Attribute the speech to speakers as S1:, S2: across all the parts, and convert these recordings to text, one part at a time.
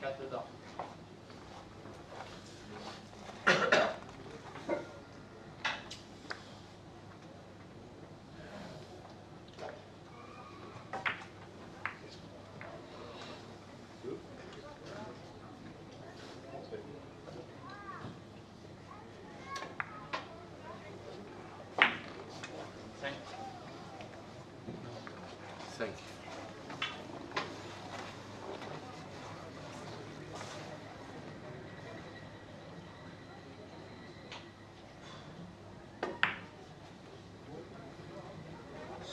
S1: Quatre
S2: dedans. Cinq.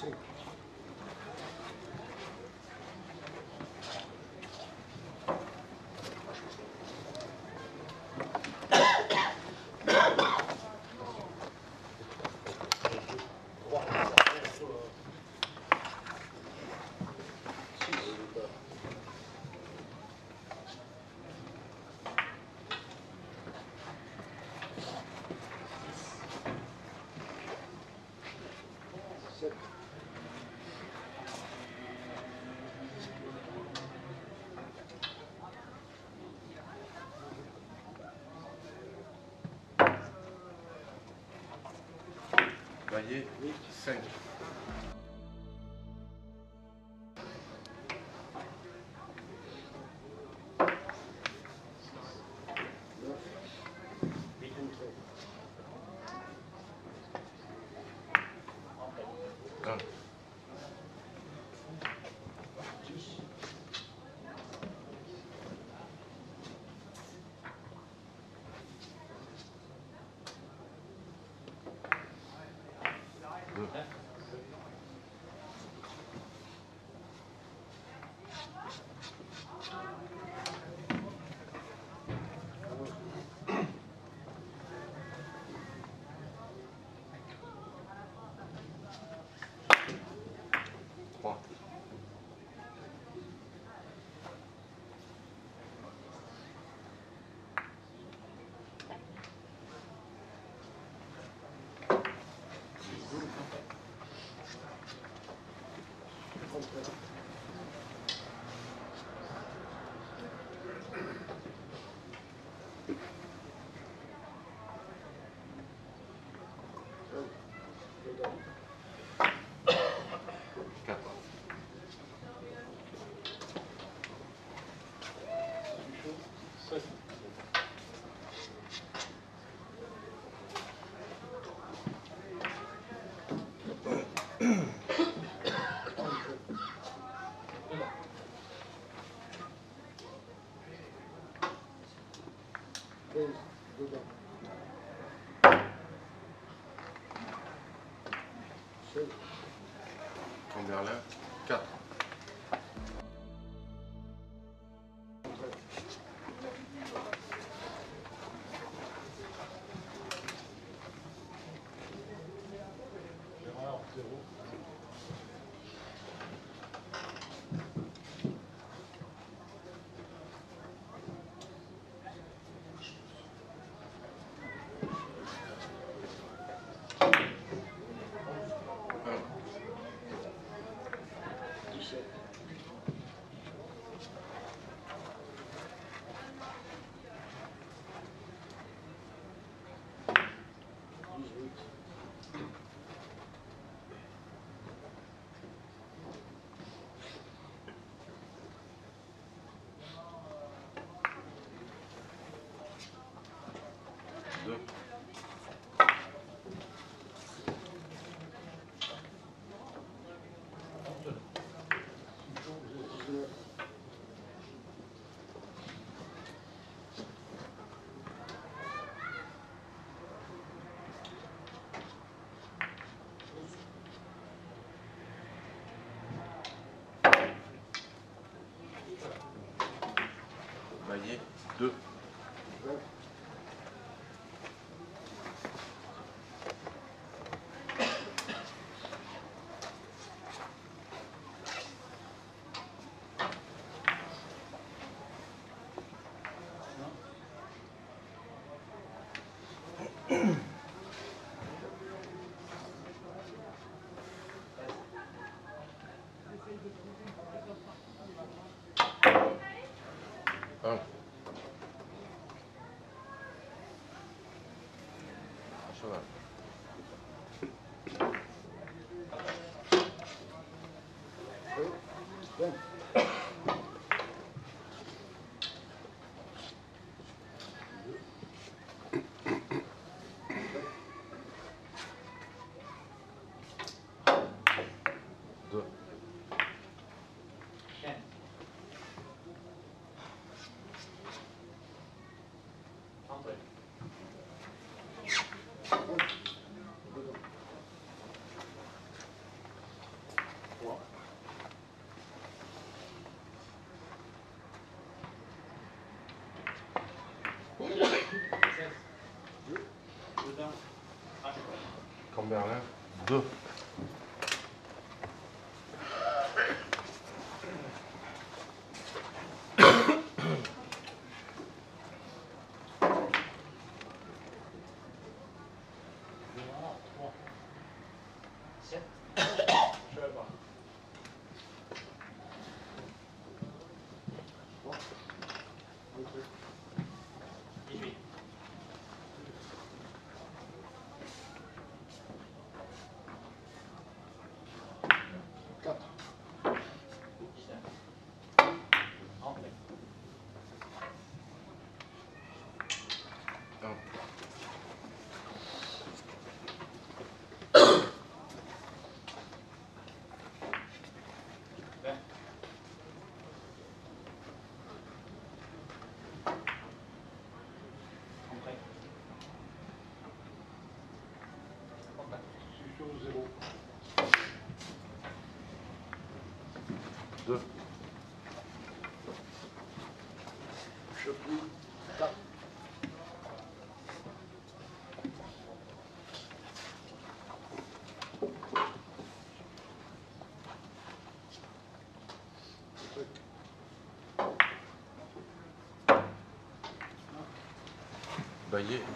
S1: Voyez, cinq. Un. 감사합니다. peale. Deux. Un. À cheval. Deux. Camberlin. Deux. 2.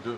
S1: Chapitre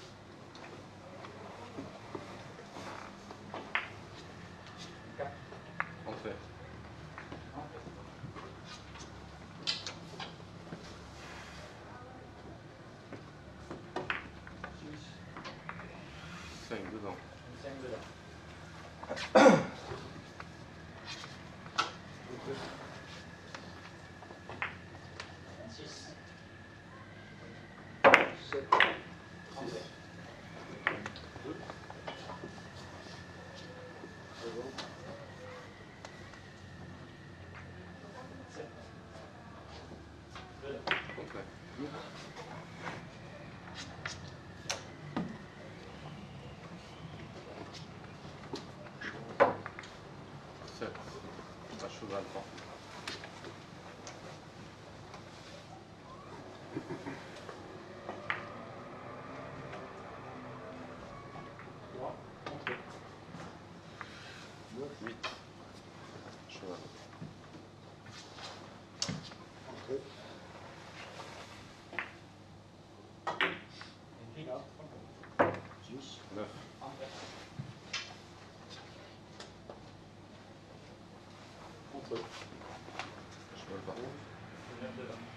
S1: Quatre. Entrée. Cinq. Dedans. Entrée. Sept. À cheval. Trois. Huit. Cheval. Neuf. Cheval par contre.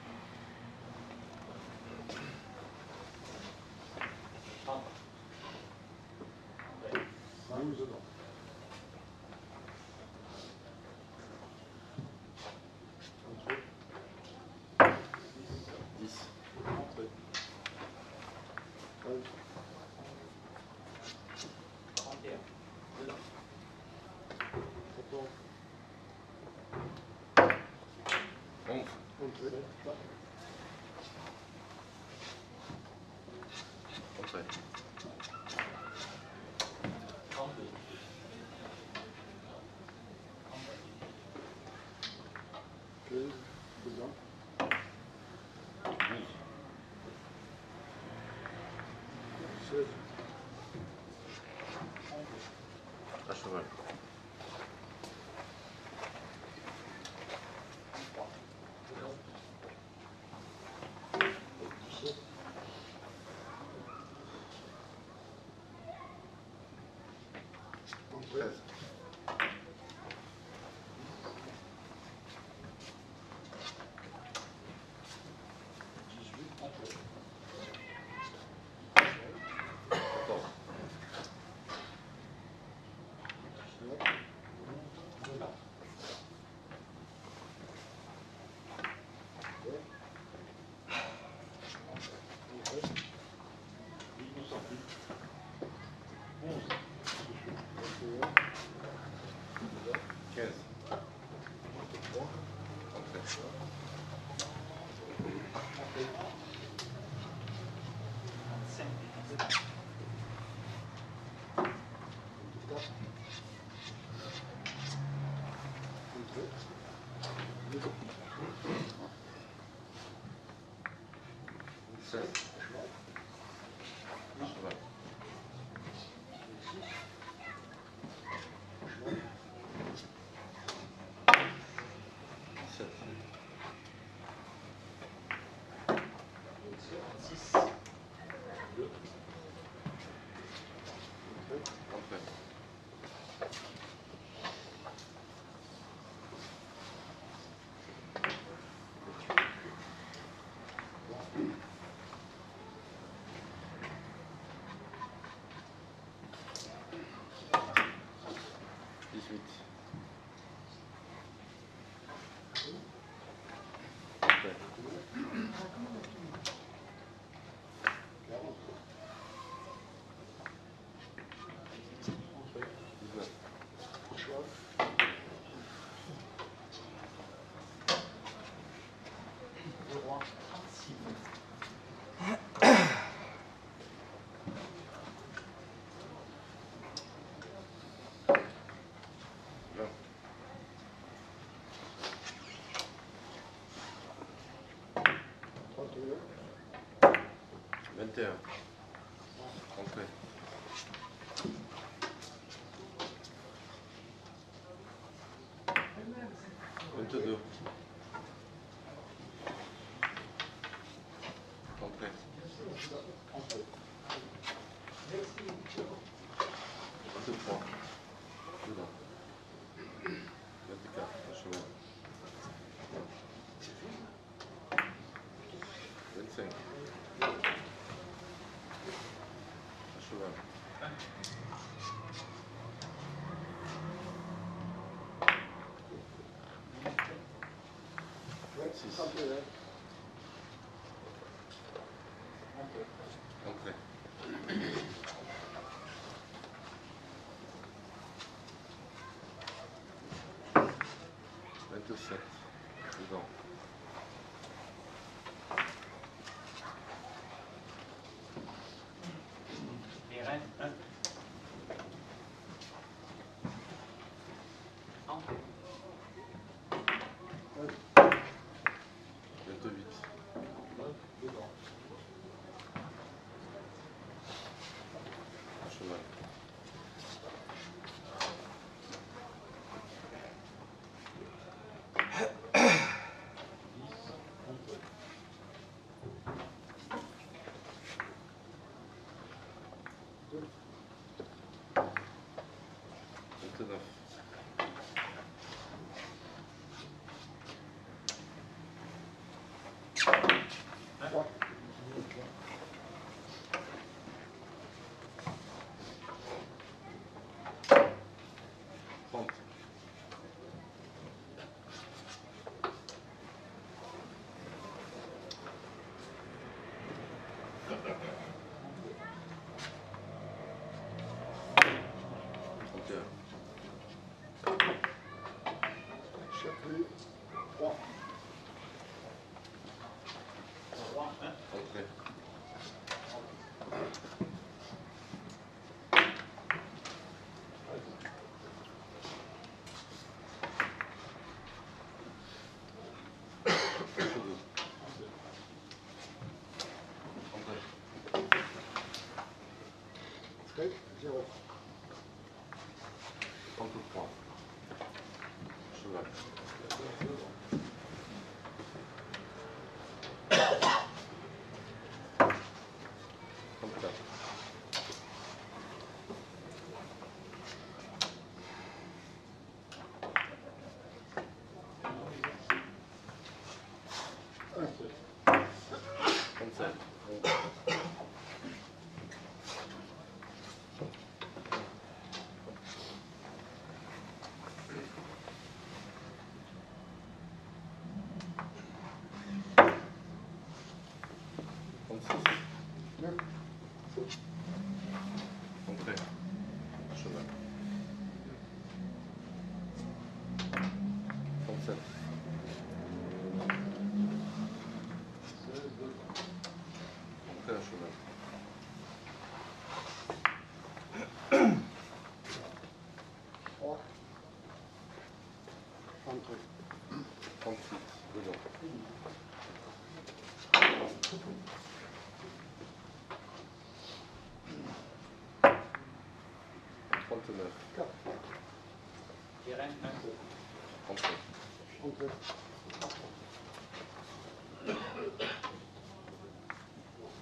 S1: That's the. 21.
S2: Compris. Okay.
S1: 试试。OK。
S2: Thank
S1: you.
S2: 39.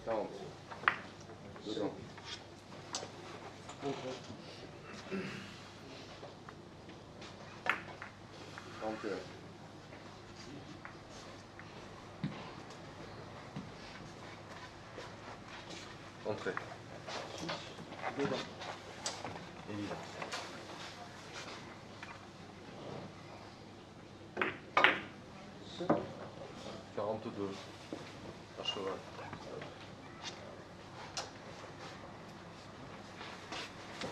S1: Quarante.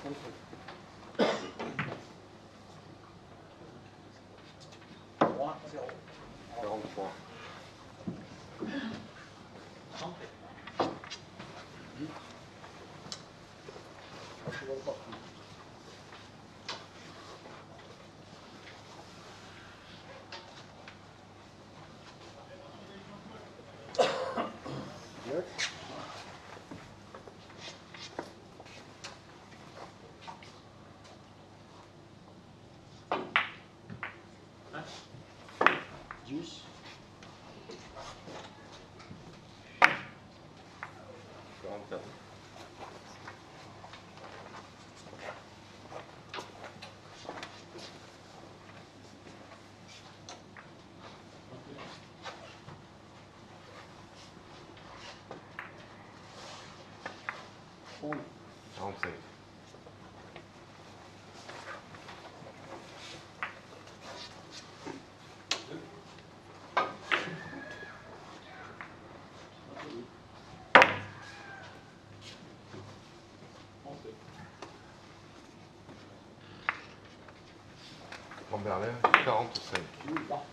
S2: 好，嗯，吃个饱。
S1: Titus.
S2: Chamberlain,
S1: 45.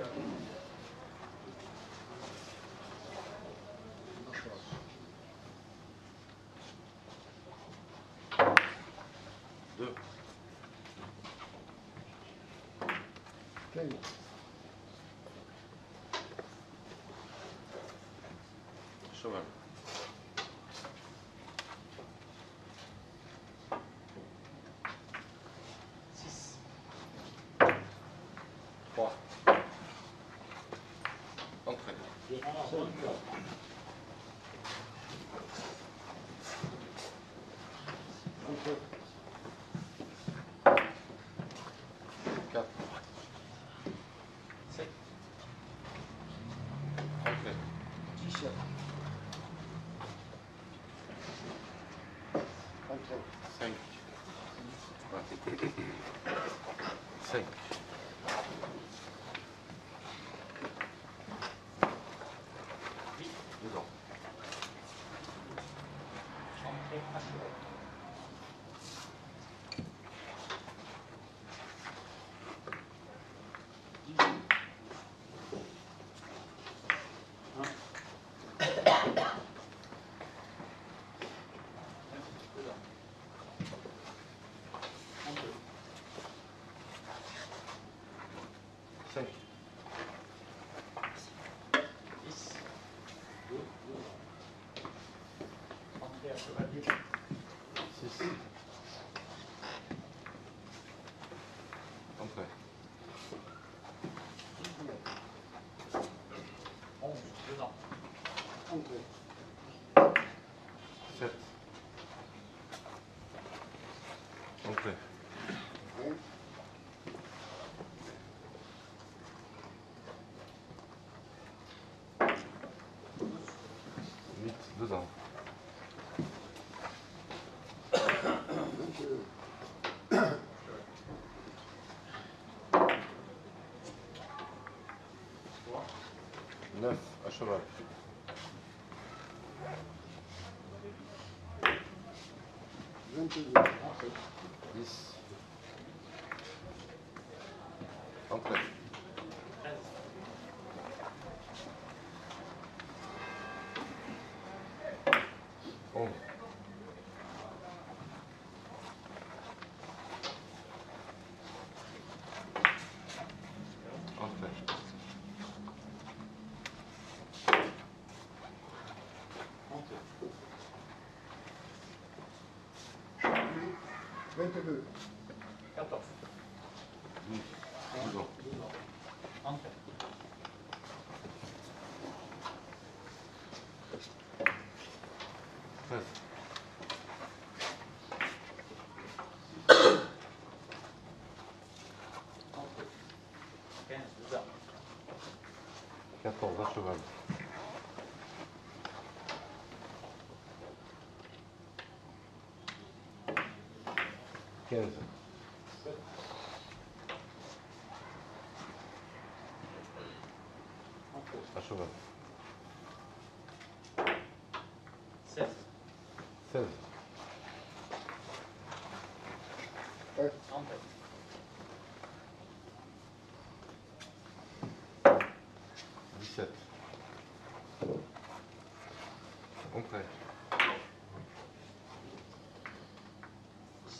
S1: Deux. Okay.
S3: Thank
S1: you. Entrée
S3: à cheval libre.
S1: 6. Entrée.
S3: 11, dedans.
S2: Entrée.
S1: 7. Entrée.
S2: Hein
S1: 8. Dedans.
S2: 22.
S3: 3,
S1: 9. À や
S3: っ
S1: た。ん。
S3: や
S2: っ
S3: た。
S1: おか
S3: しく
S1: な
S3: る。15.
S1: À cheval.
S3: 16.
S1: 16.
S2: Ouais.
S3: En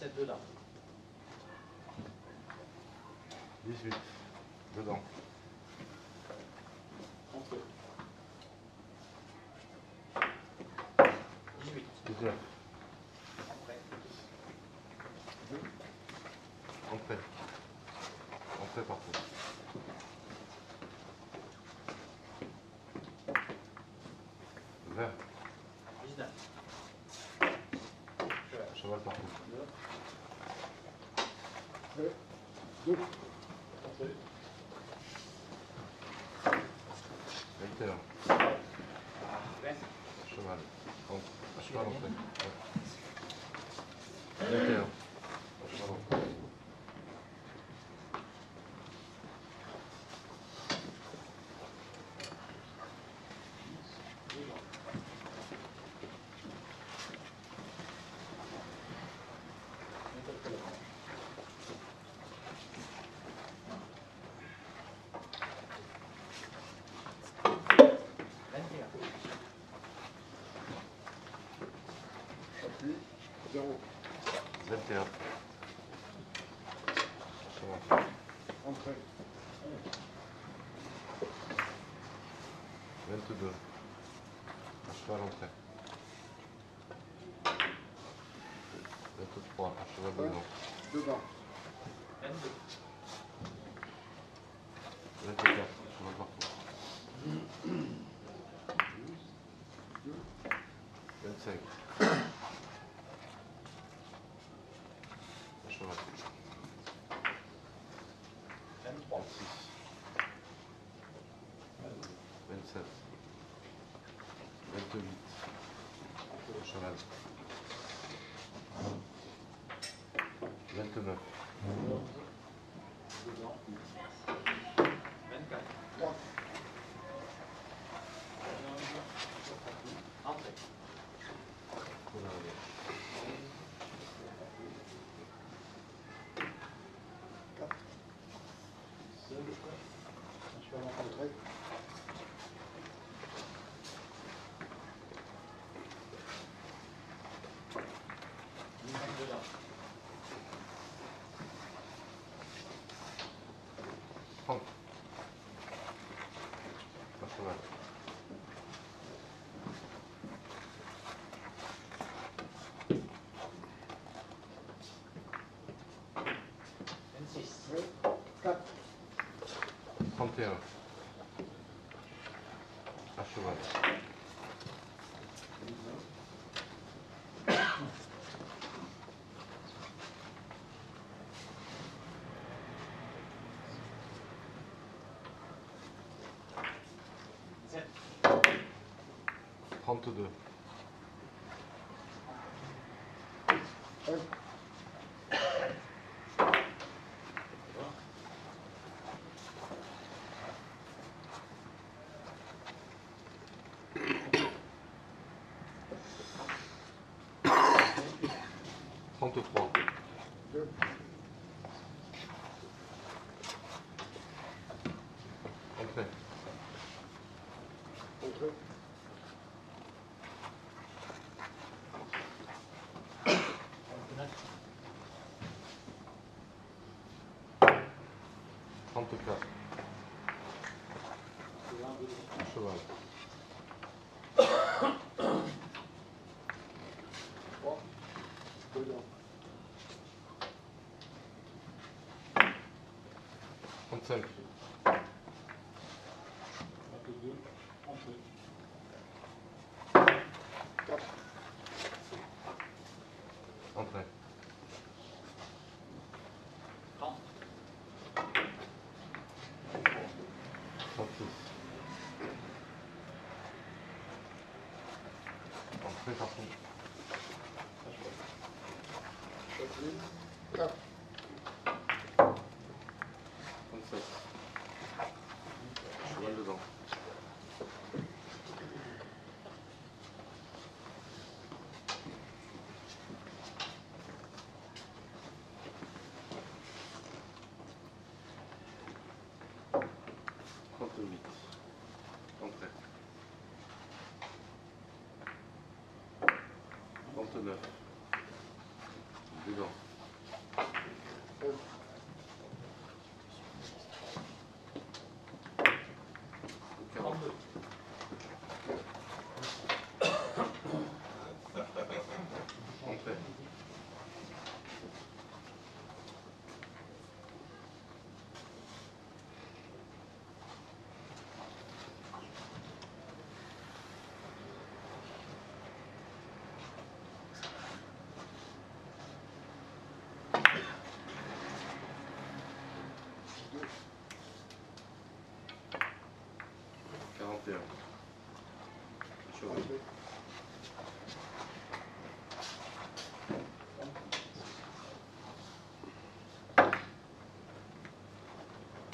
S1: 17
S3: de là.
S1: 18. Dedans.
S3: Entrée. 18,
S1: 19.
S3: entrée.
S1: Entrée. Entrée partout. Vert.
S3: 19. Cheval.
S1: Cheval partout.
S3: 2,
S2: Ouais. 2.
S3: entrée.
S1: 21.
S3: 20,
S1: Cheval. En- À cheval entrée. Ouais. 21. À cheval entrée.
S2: Appui. 0.
S1: 21. Cheval.
S2: Entrée.
S1: 22. À cheval entrée. 23. À cheval. Dedans.
S3: 22,
S1: 24. À cheval partout. 25. À cheval.
S3: 23,
S1: 26. 27. 28. À cheval. 29. 31. À cheval.
S3: Sept.
S1: 32.
S2: 1.
S1: Trente-trois.
S2: 2.
S1: Entrée. Trente-quatre. Cheval.
S3: 65. Entrée.
S1: 69. Dedans.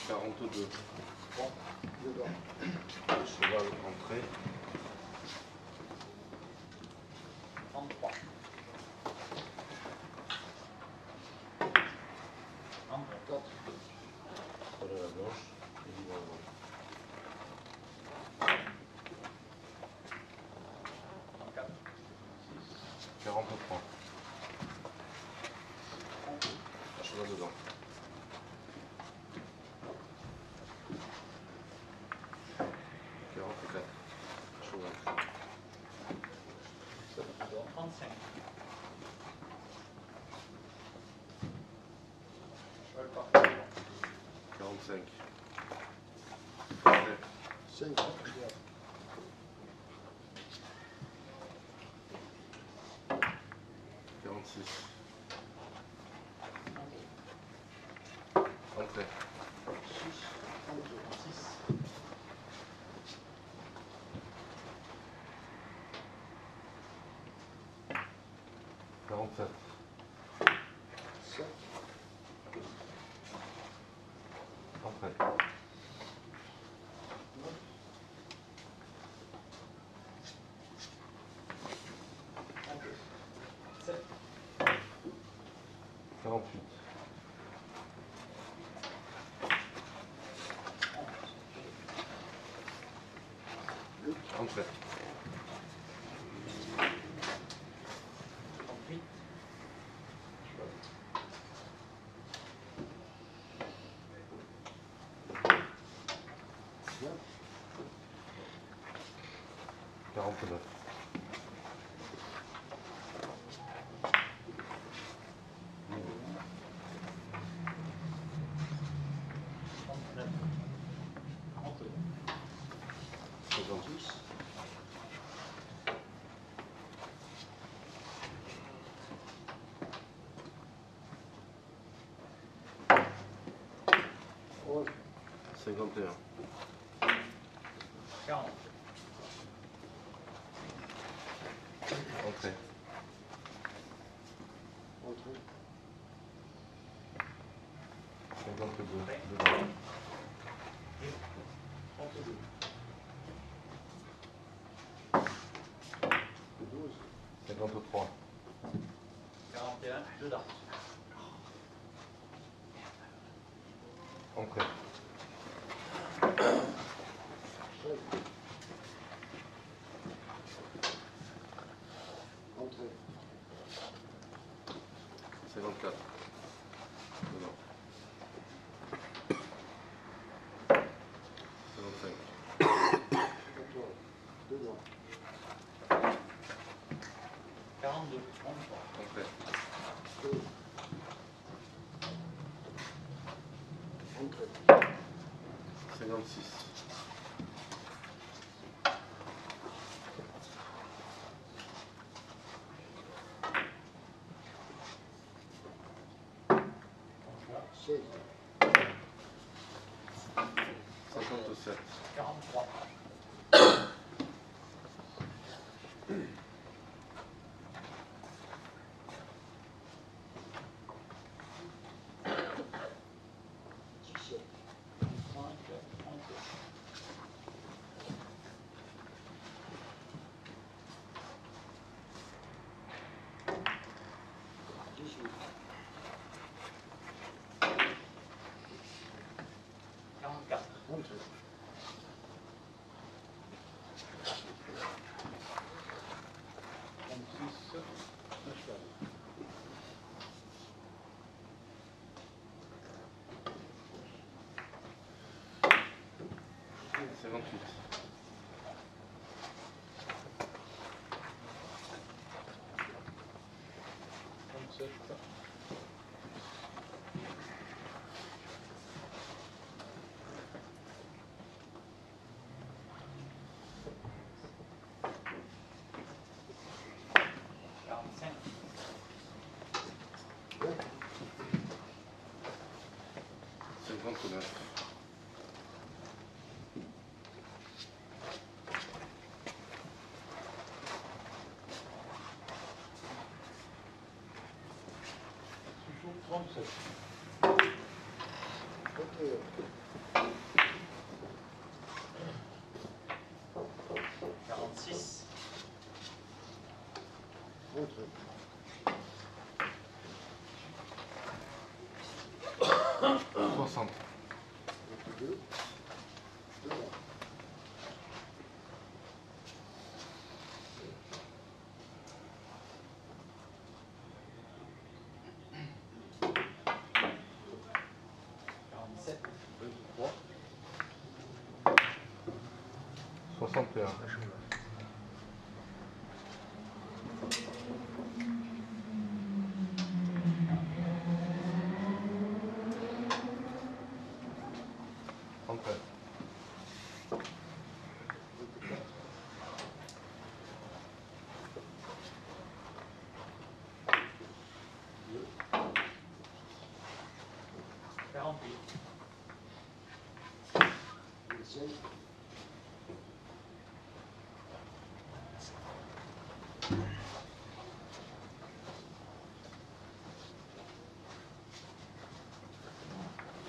S1: Quarante-deux.
S2: 3. Dedans.
S1: Cheval entrée.
S3: Trente-trois. Entrée.
S2: 4.
S1: Sur la gauche. et libre à droite.
S3: Trente-quatre.
S1: Dedans. Cheval.
S3: Trente-cinq. Cheval parfait.
S1: Quarante-cinq. Entrée.
S2: 5.
S1: Quarante-six.
S3: Entrée.
S1: Entrée.
S2: 6. Entrée.
S3: Six.
S1: Quarante-sept.
S2: 7.
S1: Entrée.
S2: 9.
S3: Entrée. Sept.
S1: Quarante-huit. Entrée.
S3: Trente-huit.
S1: 49.
S3: Trente-neuf. Trente.
S1: 56. Entrée.
S2: Entrée.
S1: 52. Dedans.
S3: Trente-deux.
S2: Douze.
S1: 53.
S3: Quarante et un. Dedans.
S1: Entrée.
S2: Seize. Entrée.
S1: 54. Dedans. 55.
S2: Quatorze. Dedans.
S3: Quarante-deux. Trente-trois.
S1: Entrée.
S2: Seize. Entrée.
S1: 56.
S2: Seize.
S1: 57.
S2: C'est 28. Thank
S3: you.
S2: 46.
S1: Soixante Soixante et un. Entrée.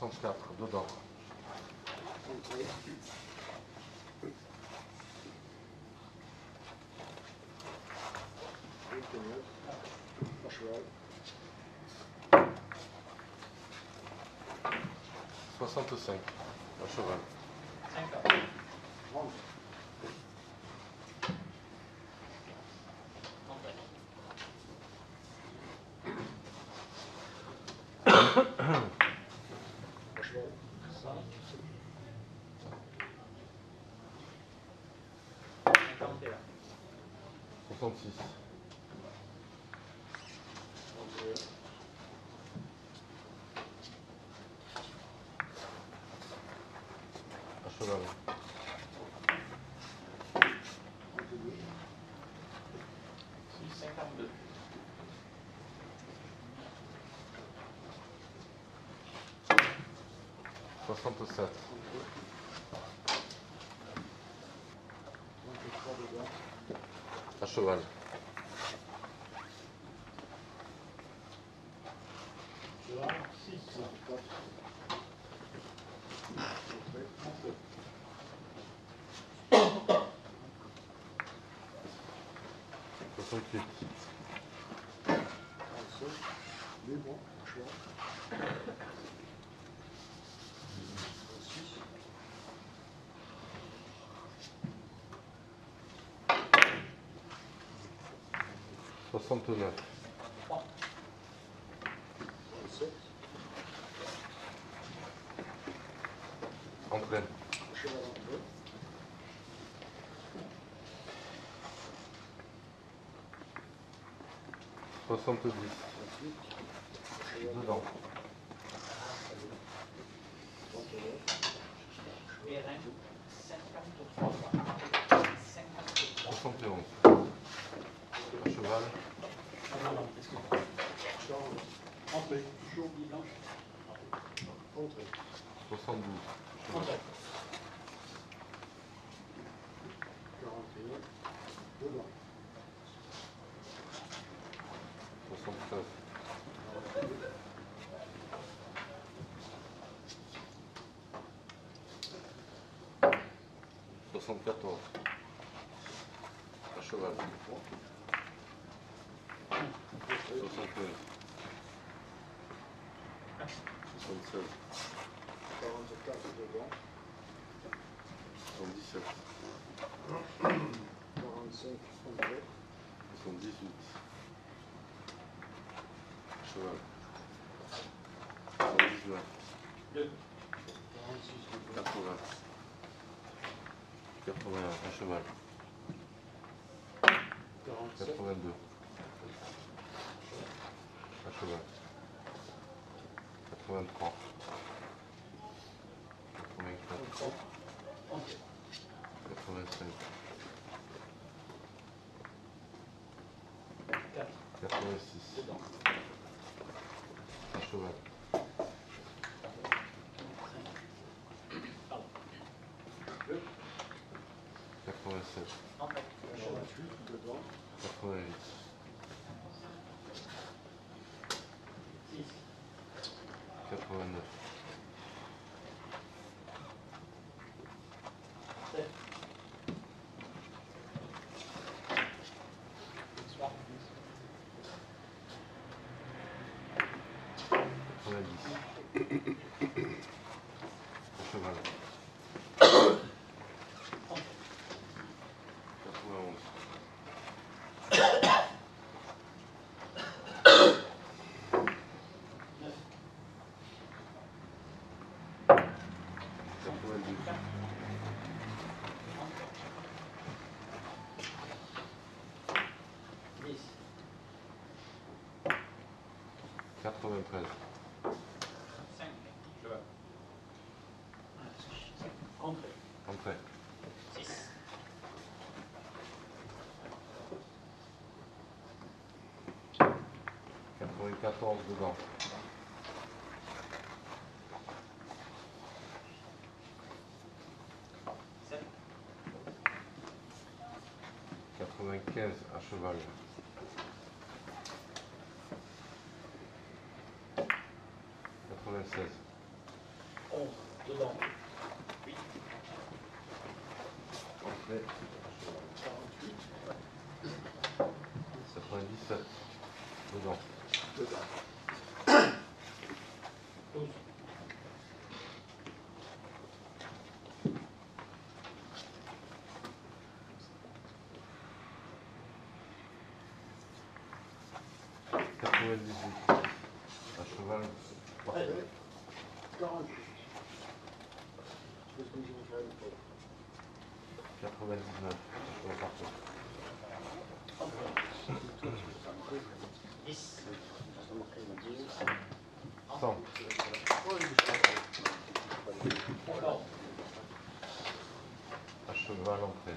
S1: 104, dedans.
S2: Soixante-cinq, à cheval.
S1: 66,
S2: Trente-et-un.
S1: à cheval.
S2: Trente-deux.
S3: 52.
S1: Soixante-sept, cheval.
S3: Cheval. 6.
S2: Trente-quatre. 69.
S1: Entraîne. Soixante-dix. Dedans.
S3: Entrée.
S2: Quarante et un. Dedans.
S1: Soixante-treize, soixante-quatorze, à cheval.
S2: Quarante-quatre dedans.
S1: soixante-dix-sept,
S2: Quarante-cinq entrée.
S1: soixante-dix-huit, à cheval. Soixante-dix-neuf,
S3: 2.
S2: Quarante-six dedans.
S1: quatre-vingts, quatre-vingt-un, à cheval.
S2: Quarante-sept.
S1: 82. À cheval. 83. 84.
S3: Entrée.
S1: 85.
S3: 4.
S1: 86.
S3: Dedans.
S1: À cheval.
S3: 5. Pardon. 2.
S1: 87.
S3: Entrée.
S2: Quarante-huit dedans.
S1: 88.
S3: 6.
S1: 89.
S3: 7. Soir.
S1: 90. À cheval.
S3: Entrée.
S1: 91.
S3: Neuf.
S1: 92.
S3: Dix.
S1: 93.
S3: Cinq. Cheval. Entrée.
S1: Entrée.
S3: Six.
S1: Quatre-vingt-quatorze dedans. 95 à cheval. 96.
S3: 11, dedans. Oui.
S1: Entrée. 97. Dedans.
S2: Dedans.
S3: 12.
S1: Quatre-vingt-dix-huit. À cheval. Parfait.
S2: 48. Qu'est-ce que je vous fais pour
S1: 99. À cheval parfait.
S3: Entrée. 10.
S2: Ça marqué le 10.
S1: 100.
S3: Encore.
S1: À cheval entrée.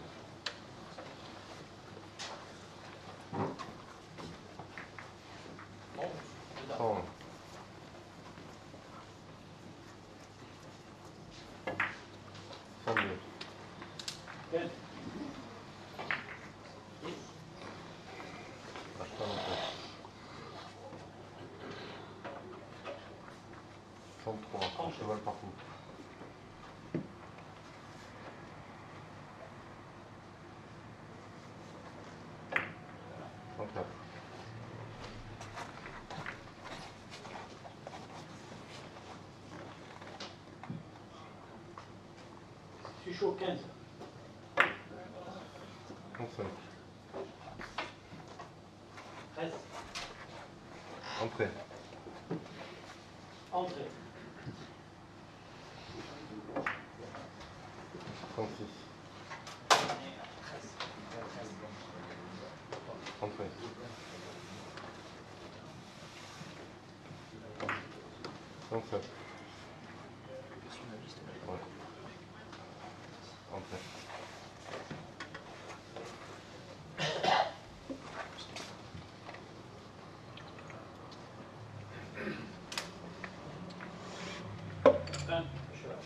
S3: Onze, dedans.
S1: 100. Cent deux.
S3: 15. 10.
S1: À cheval entrée. 103. À cheval partout. Cent quatre.
S3: Je suis chaud, 15.
S1: 35.
S3: 13.
S1: Entrée.
S3: Entrée.
S1: 36. Entrée. 37. Ouais. Entrée.
S3: Vingt, cheval.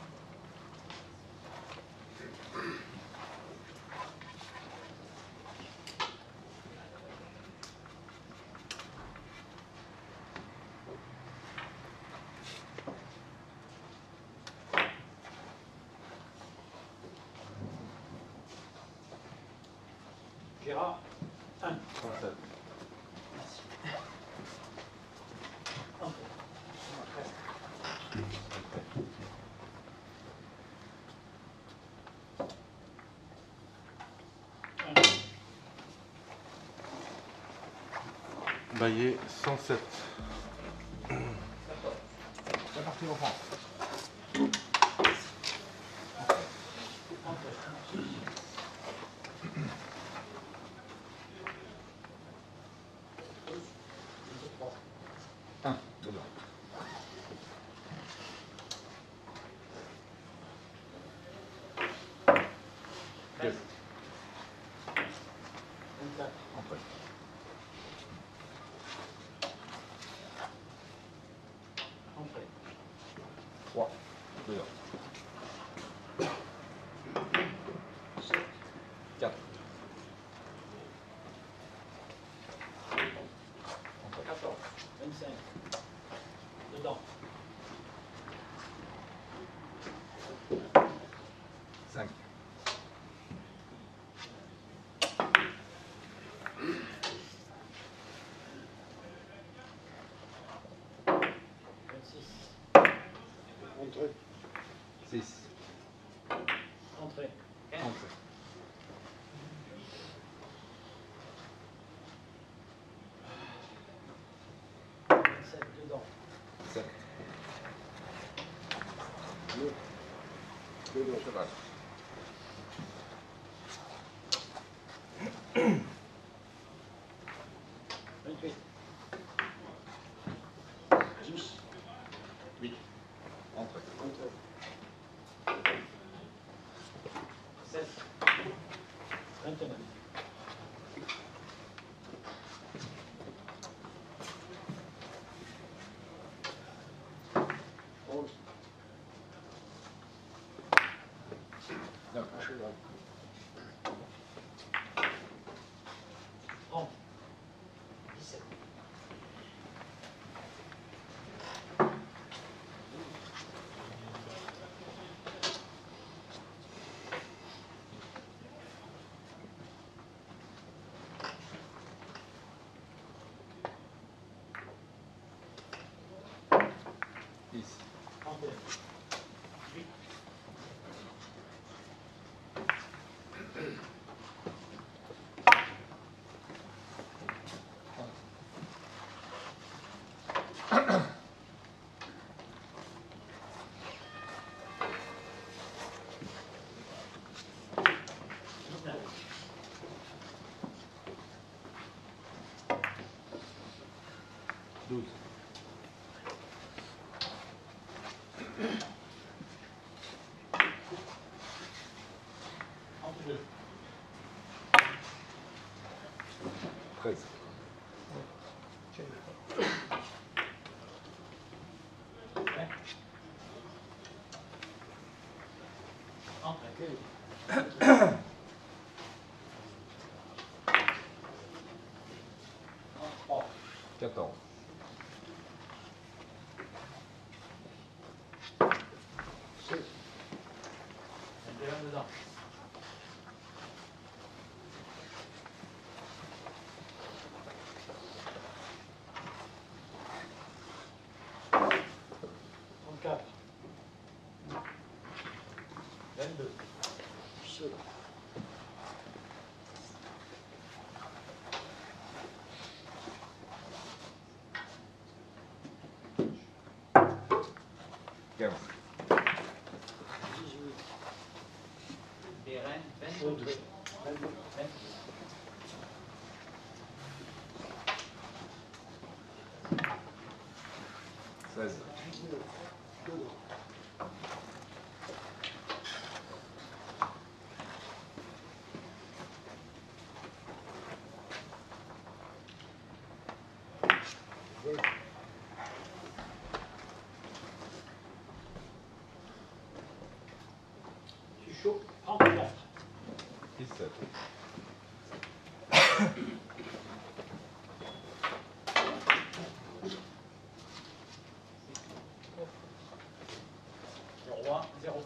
S3: Gérard, 1.
S1: 37.
S3: Entrée.
S1: Entrée.
S3: Un.
S1: Baillet 107.
S4: C'est parti, on prend.
S3: Entrée.
S4: Un, dedans. Deux.
S3: 24.
S4: Entrée.
S3: Entrée.
S4: Trois. Dedans. Quatre.
S3: 6.
S2: Entrée.
S3: Entrée. dedans.
S4: 7. 설정합니다.
S3: что? 哦，
S4: 接
S3: 到。
S4: 是，
S3: 你这样
S4: 子。
S2: Seize.
S3: Tu chaud. Trente-quatre.
S4: Dix-sept.
S3: Le roi, zéro.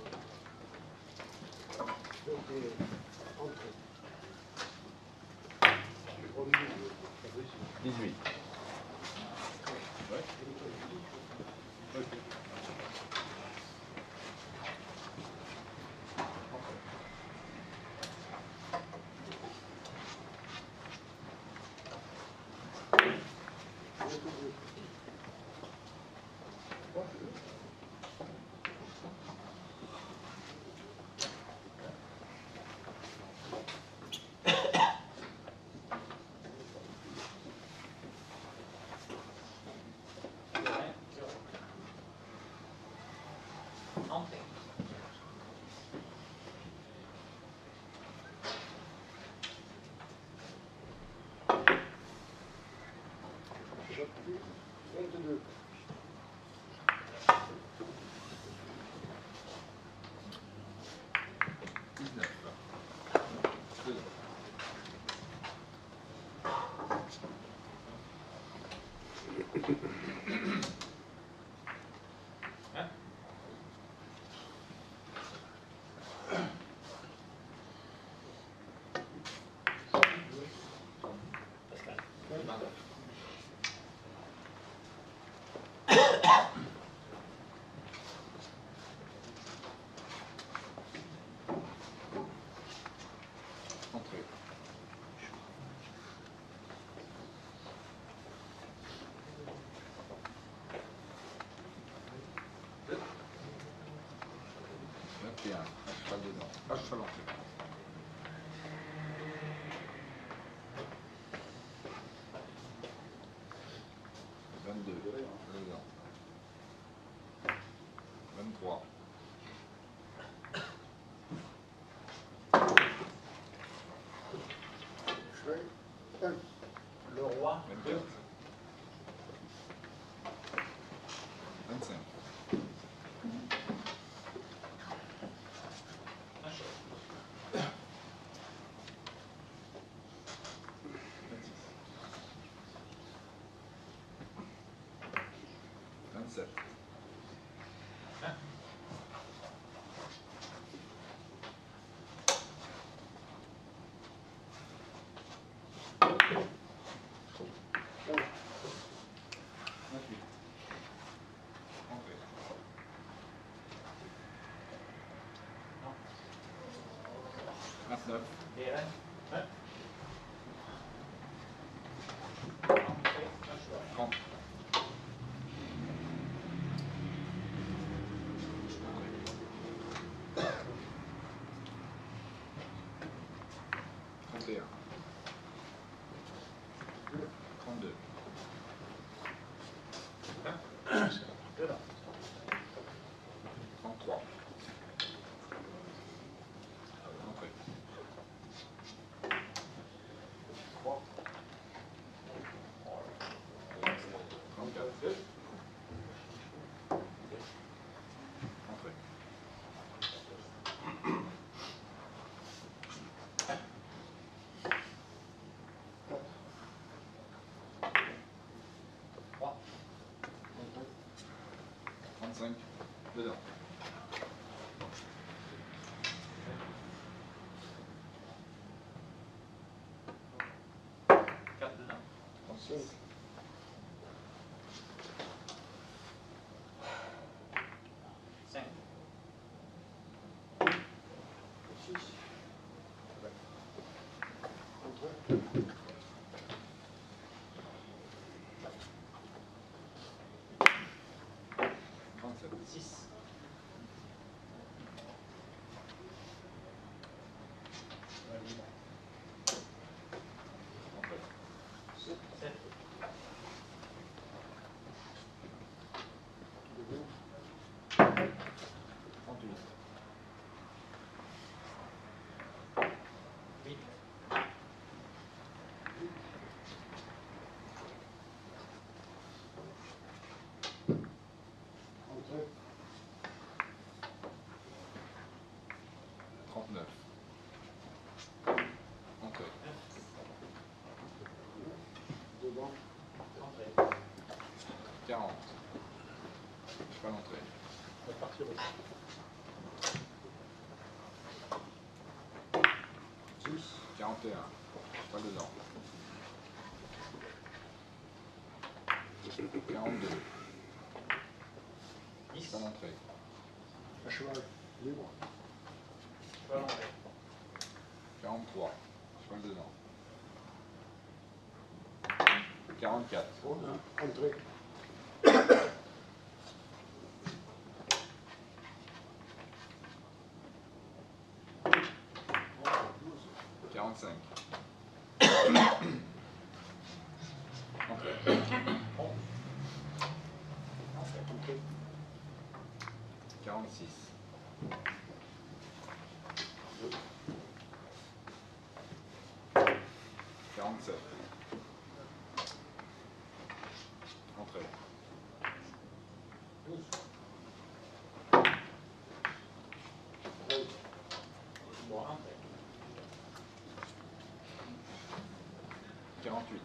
S2: Vingt et un. Entrée. Premier.
S4: Dix-huit.
S3: Entrée.
S2: J'appuie. Vingt-deux.
S4: Dix-neuf. pas dedans. Je Sir. Yeah. 5 dedans.
S3: Thank
S4: you. 6.
S3: Voilà.
S2: 7.
S4: 9. Entrée.
S2: Devant.
S3: 40.
S4: Je pas l'entrée.
S3: On va partir
S4: au 10. 41. Pas dedans. 42.
S3: 10.
S4: Pas l'entrée.
S2: À cheval, libre.
S3: Cheval entrée.
S4: 43. Cheval dedans. 44.
S2: Entrée.
S4: 45.
S3: 47. Entrez.
S4: Quarante-huit.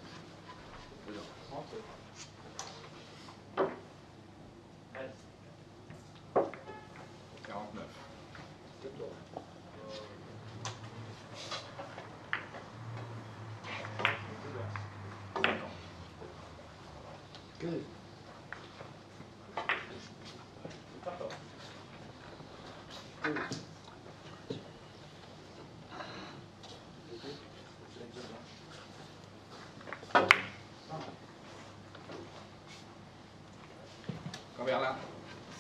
S2: vers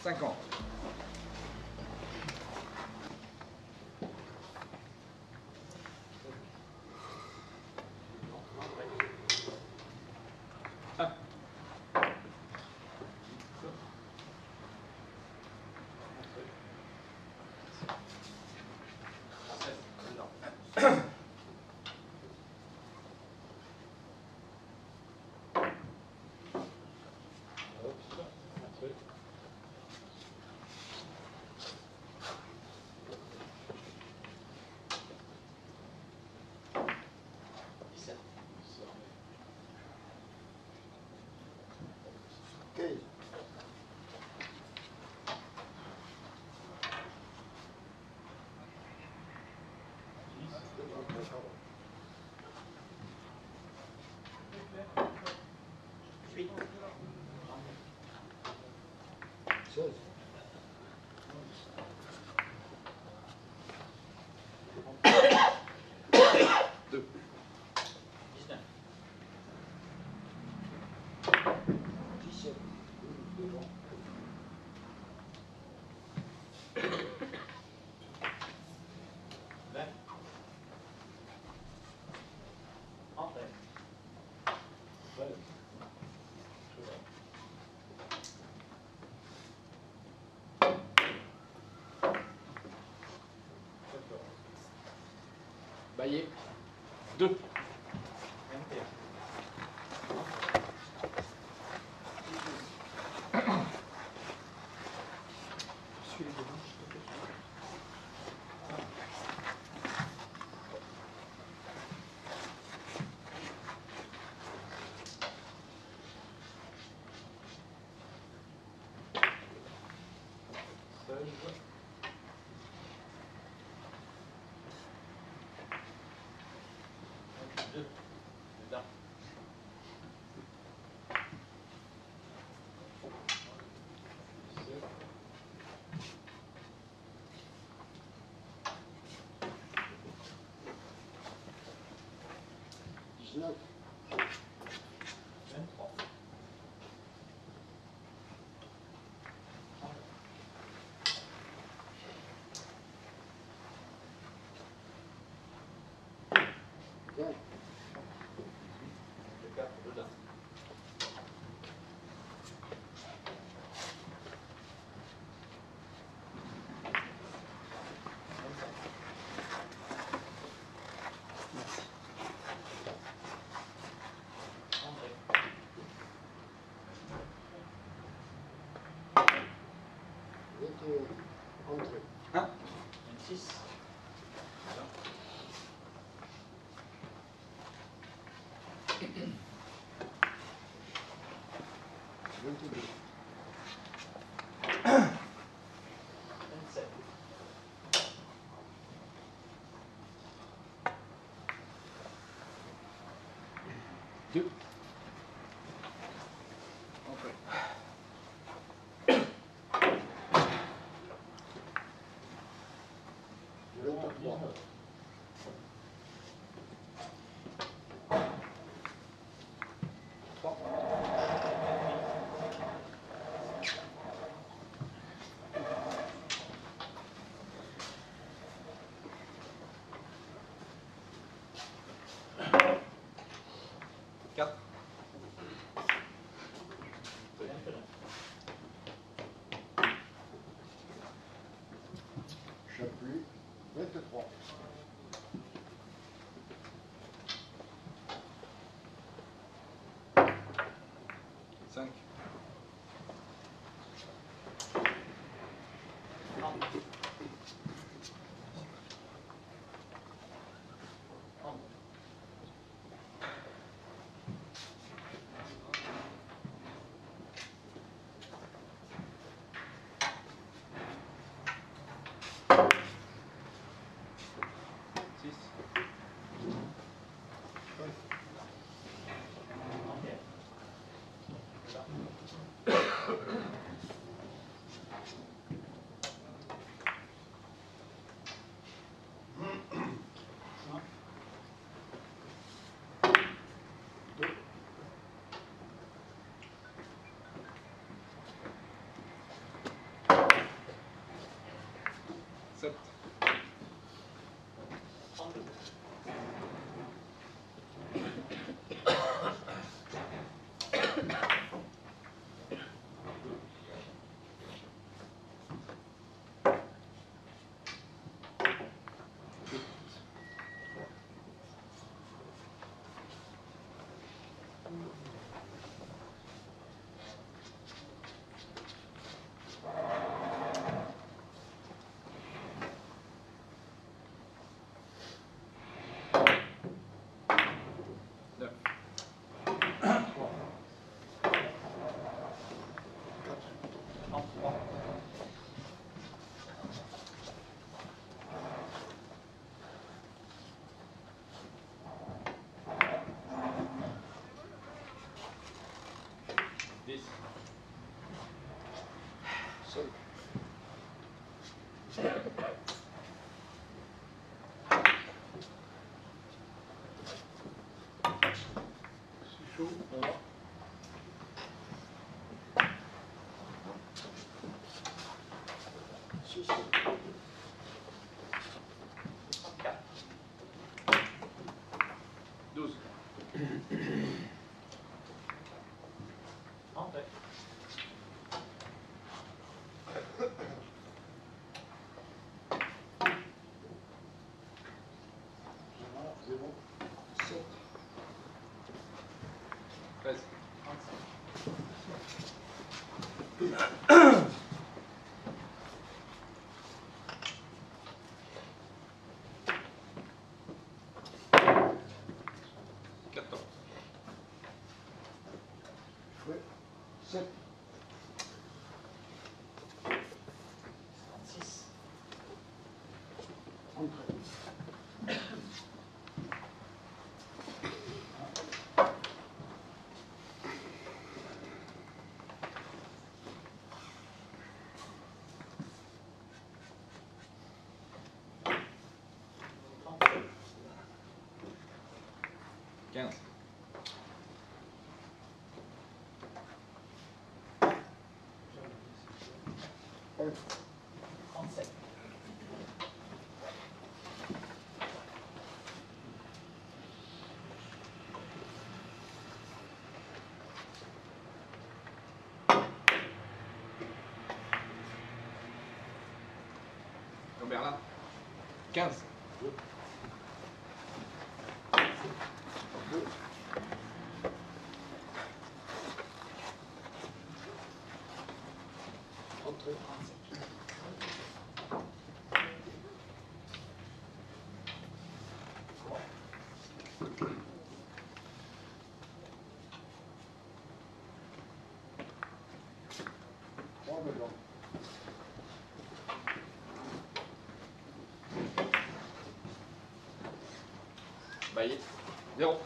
S3: 50.
S2: Söz.
S3: Voyez. Deux. 21. Seul. Deux. Dedans. Seul.
S2: Dix-neuf.
S3: 23.
S2: Et un. Entrée.
S3: 26. Dedans.
S2: Vingt et deux.
S4: Cinq.
S3: 30. Dix.
S2: Cinq.
S3: C'est chaud.
S2: Entrée.
S4: Quinze.
S2: Un. Deux. Entrée. Trois
S4: Baillet. Zéro.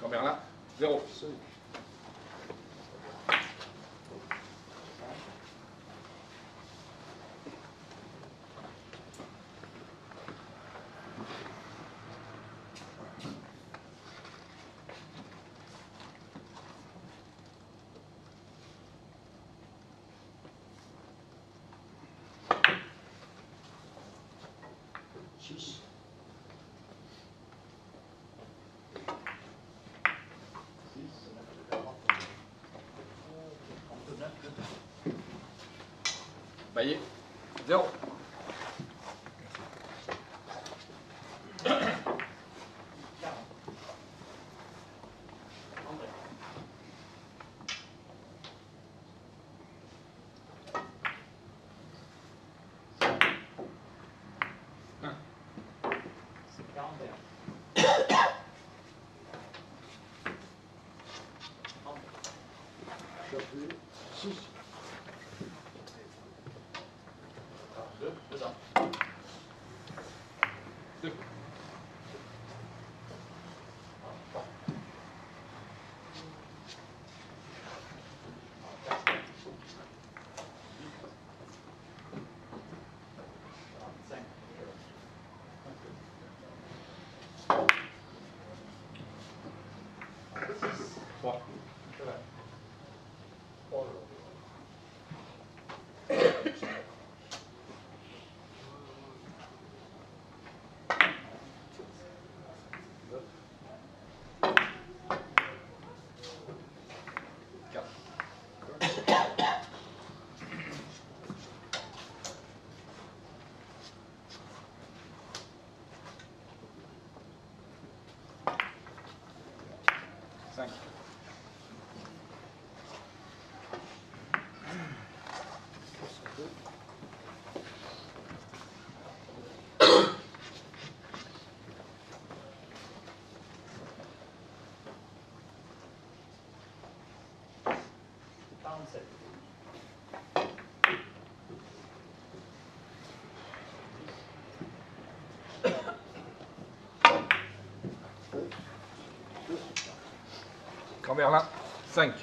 S4: Camberlin. Zéro.
S3: Dedans.
S4: Baillet. Zéro.
S3: Cinq. Quarante-sept.
S4: Chamberlain
S3: 5.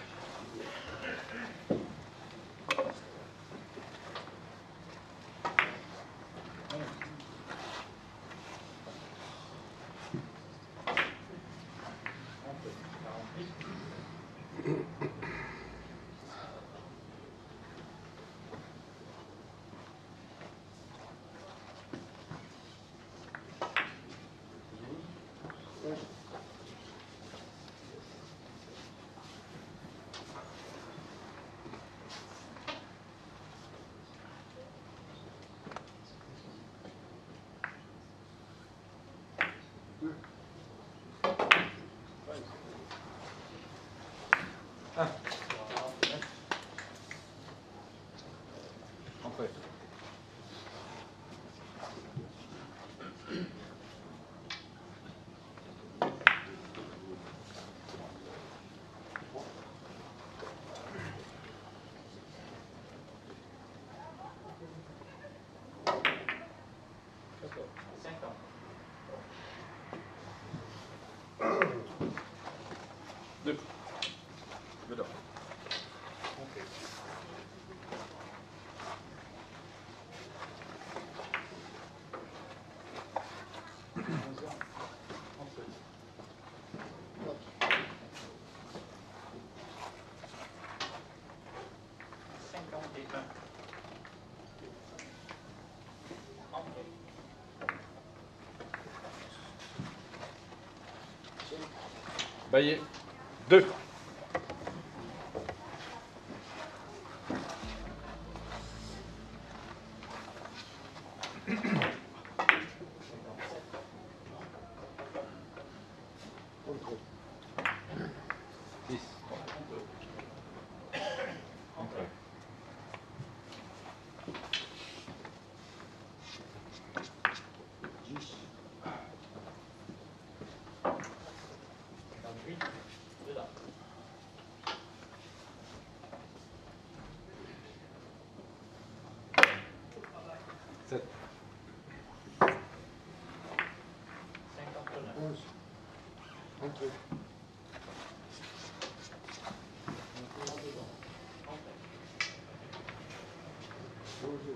S4: Bah,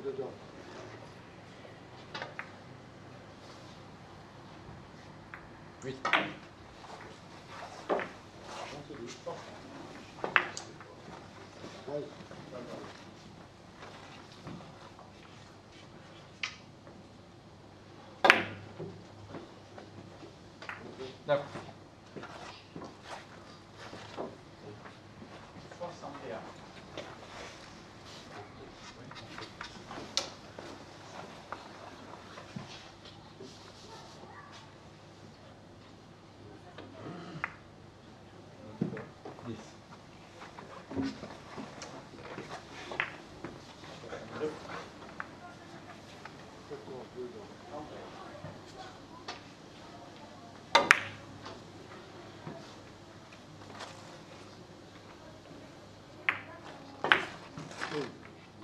S4: dedans.
S3: Oui.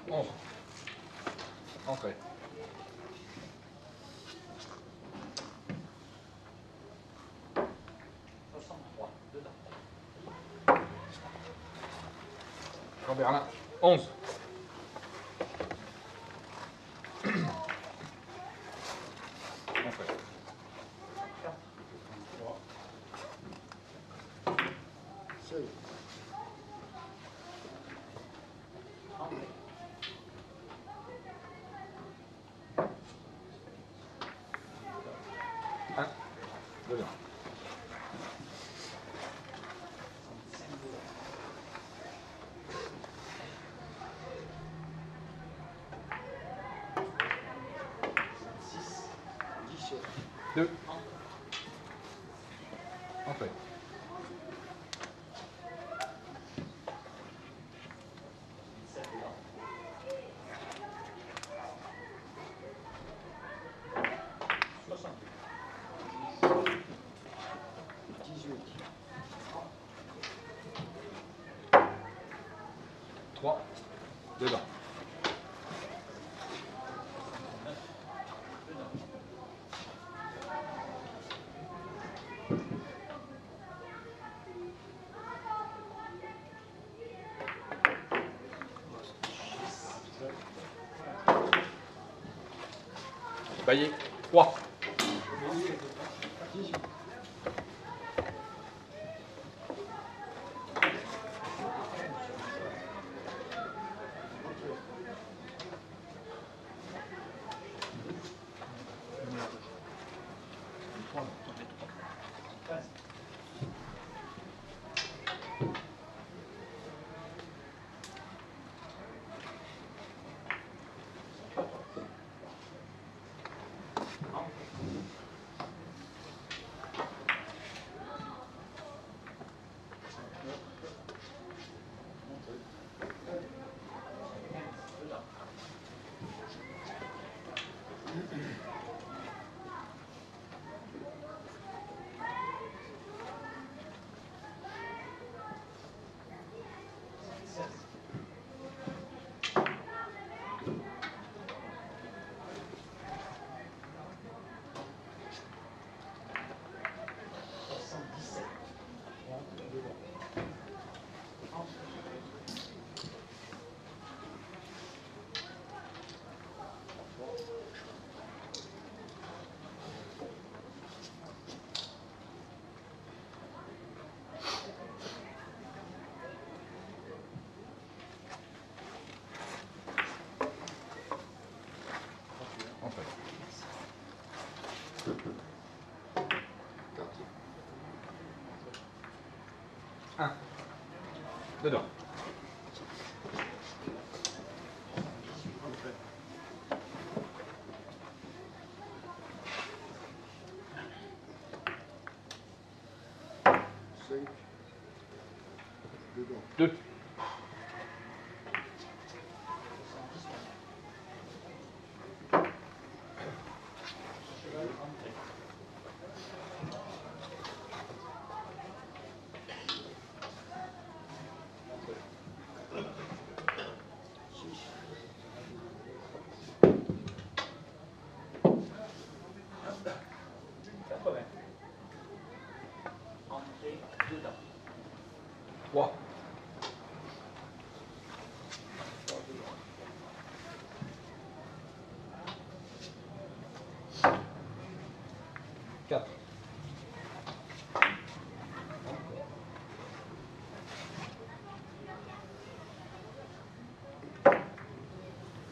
S4: Bon. Entrez.
S2: Jean-Berlin,
S4: 11. 我，
S2: 对
S3: 吧？Dedans. Cinq. Dedans.
S4: 2.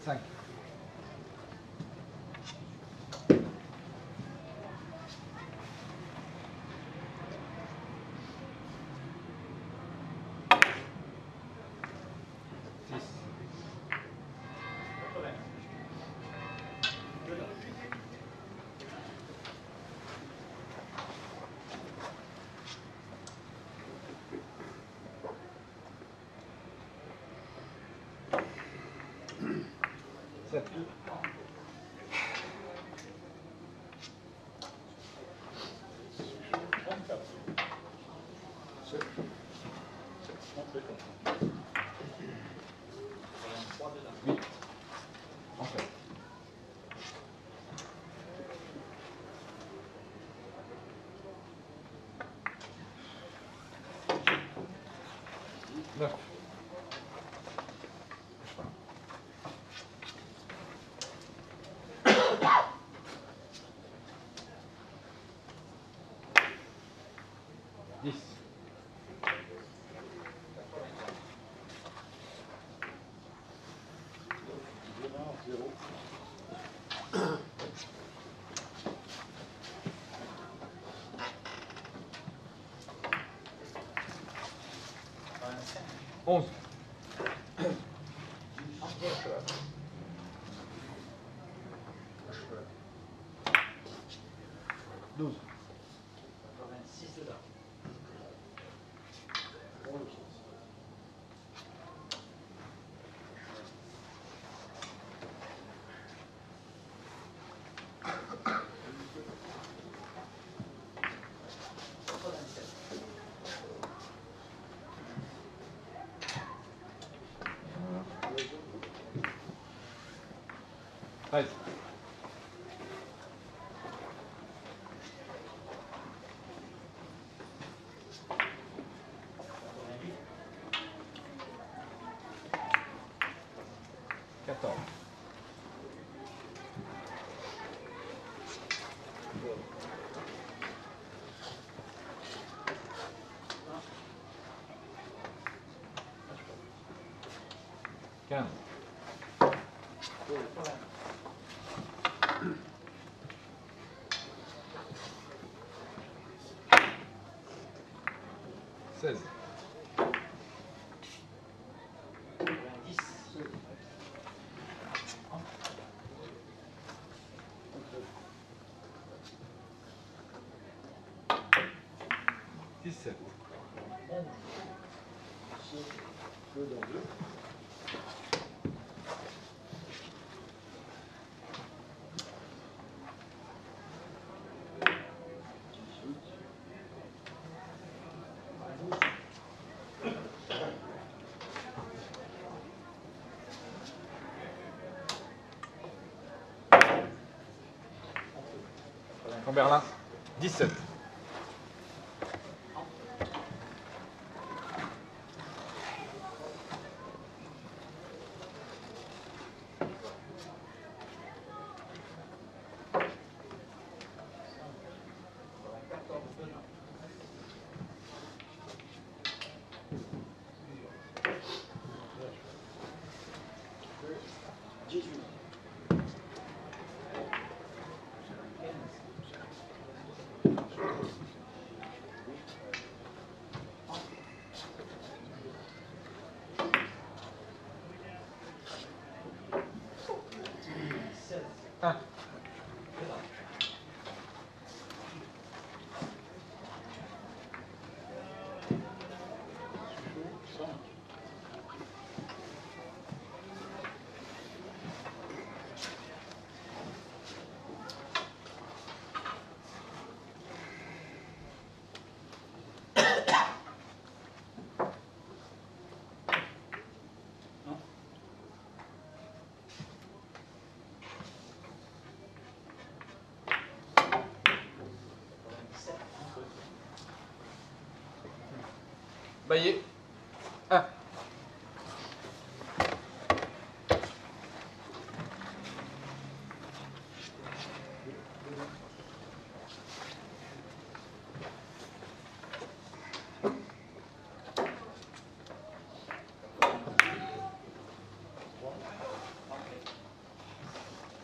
S4: Cinq. Six.
S2: Да.
S3: Vingt-cinq.
S4: Onze.
S3: Entrée
S4: Treize.
S3: Quatre-vingt-huit.
S4: Quatorze. Quinze.
S3: Quatre-vingt.
S4: Seize.
S3: 17.
S2: Berlin,
S3: 17.
S4: Baillé. Ah.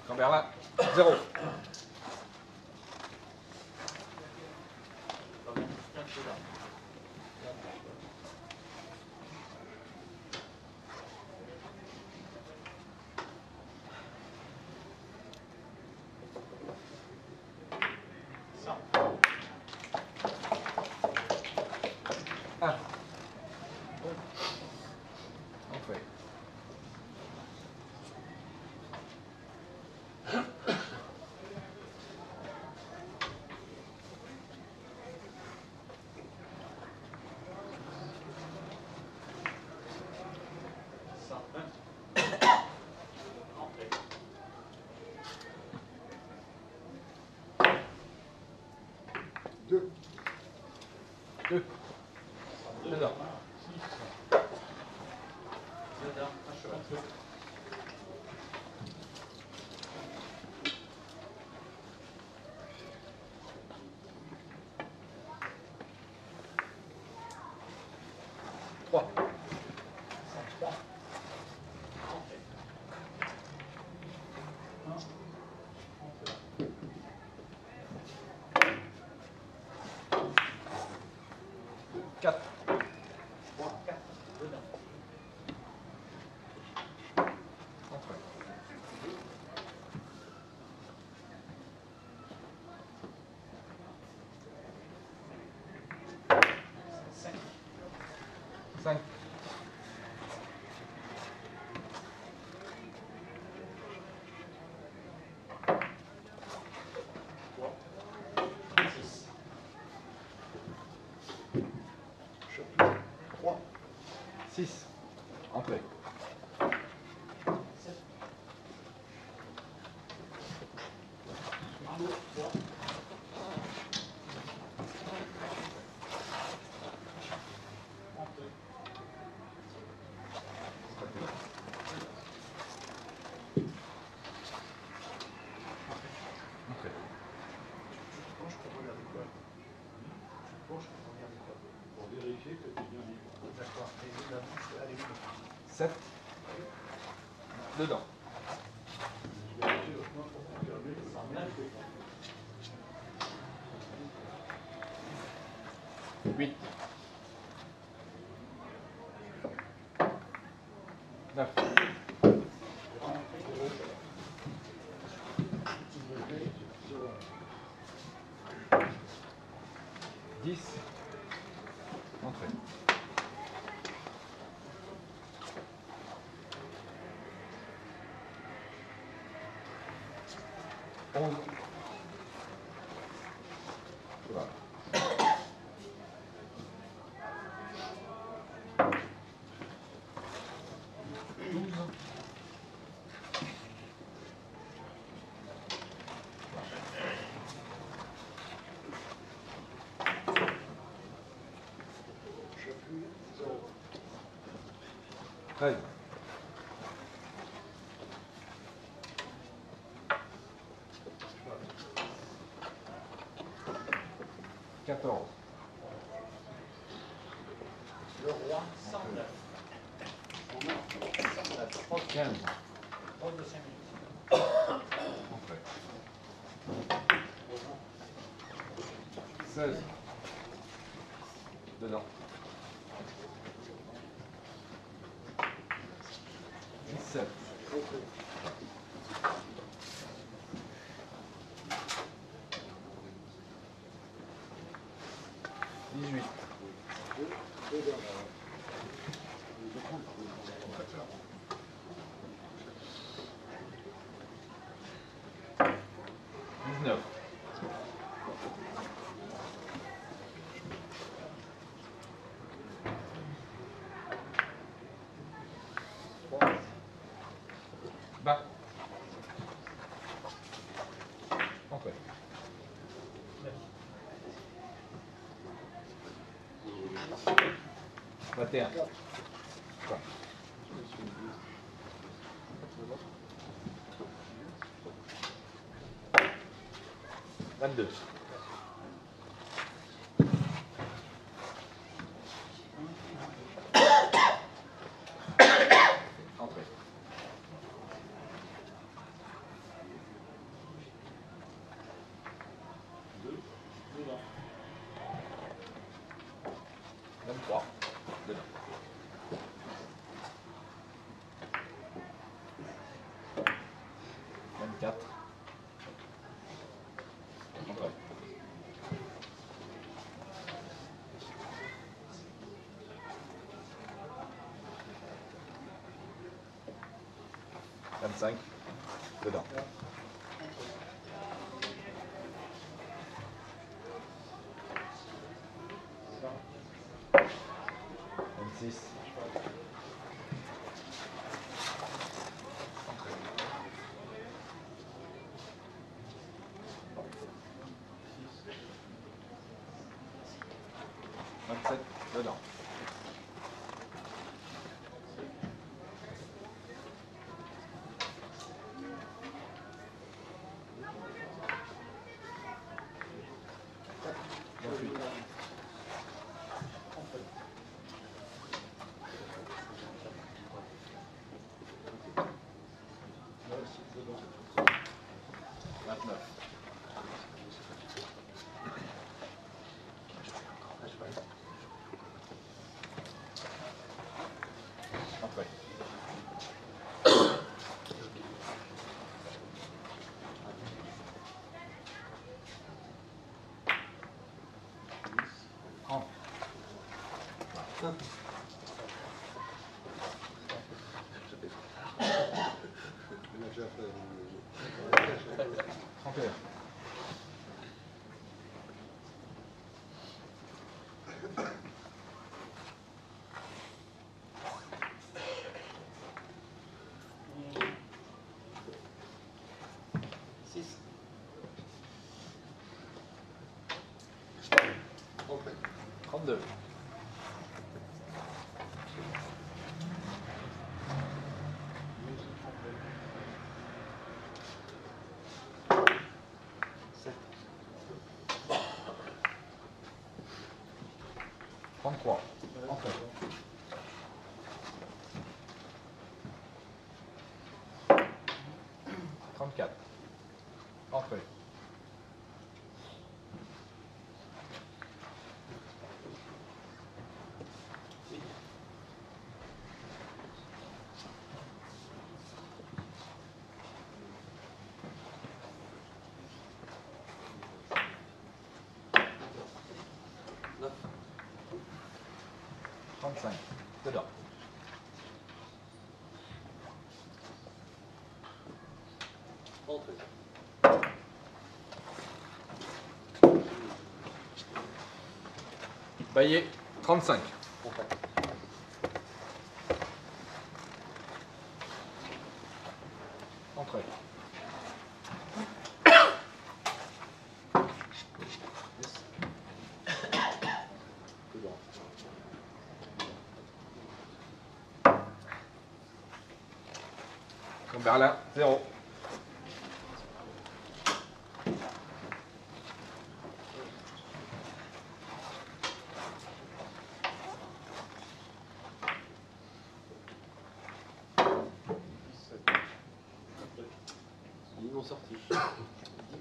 S4: Camberlin,
S3: zéro. 哇。
S4: 6. Entrez. dedans.
S3: は
S4: い。14.
S5: Le roi
S4: 109. 15. Okay.
S5: 16.
S4: 21. Vingt-deux. 4. Vingt-cinq dedans. Sách. 32. Et un.
S3: Six.
S4: Trente-deux. Trente-trois. Entrez. Trente-quatre. 55 dedans. Baillet, 35. Berlin, zéro.
S1: Ils m'ont sorti. 10